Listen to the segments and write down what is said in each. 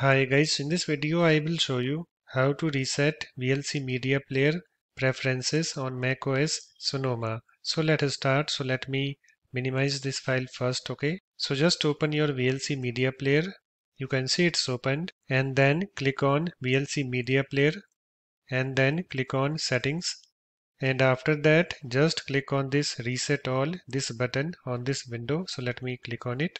Hi guys, in this video I will show you how to reset VLC Media Player preferences on macOS Sonoma. So let us start. So let me minimize this file first, okay? So just open your VLC Media Player. You can see it's opened and then click on VLC Media Player and then click on Settings. And after that, just click on this Reset All, this button on this window. So let me click on it.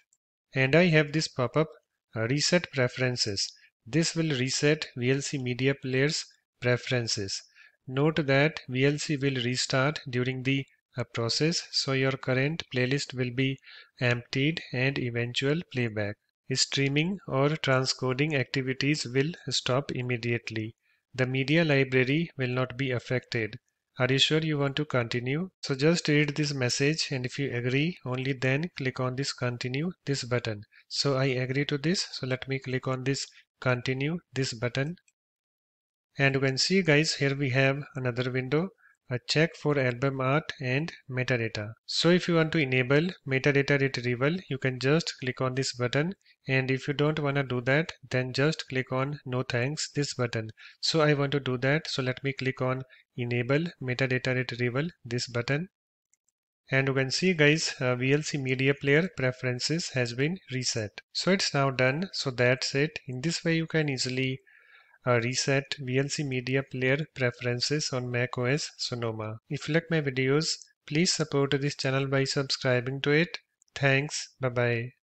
And I have this pop-up Reset Preferences. This will reset VLC Media Player's preferences. Note that VLC will restart during the uh, process, so your current playlist will be emptied and eventual playback. Streaming or transcoding activities will stop immediately. The media library will not be affected. Are you sure you want to continue? So just read this message and if you agree, only then click on this continue, this button. So I agree to this. So let me click on this continue, this button. And you can see guys, here we have another window, a check for album art and metadata. So if you want to enable metadata retrieval, you can just click on this button. And if you don't want to do that, then just click on no thanks, this button. So I want to do that. So let me click on enable metadata retrieval this button and you can see guys uh, VLC media player preferences has been reset. So it's now done. So that's it. In this way you can easily uh, reset VLC media player preferences on Mac OS Sonoma. If you like my videos please support this channel by subscribing to it. Thanks. Bye bye